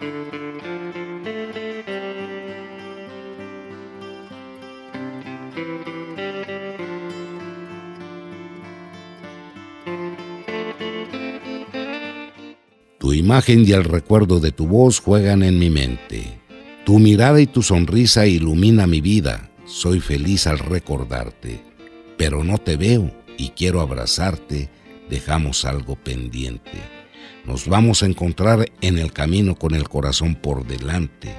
Tu imagen y el recuerdo de tu voz juegan en mi mente. Tu mirada y tu sonrisa ilumina mi vida. Soy feliz al recordarte, pero no te veo y quiero abrazarte. Dejamos algo pendiente. Nos vamos a encontrar en el camino con el corazón por delante.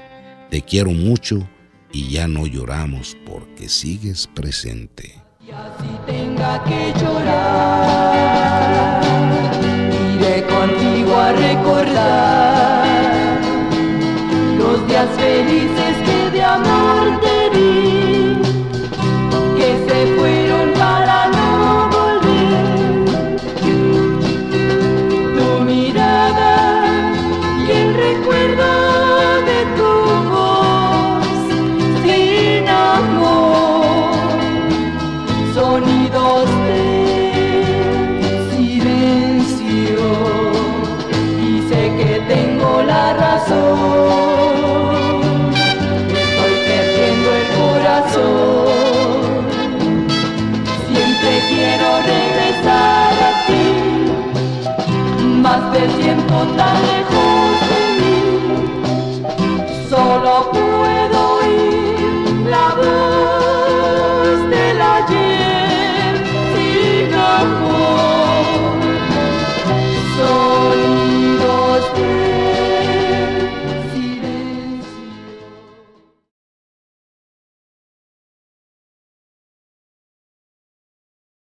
Te quiero mucho y ya no lloramos porque sigues presente. Y así tenga que llorar, iré contigo a recordar los días felices sonidos de silencio. Y sé que tengo la razón. Estoy perdiendo el corazón. Siempre quiero regresar a ti. Más te siento tan lejos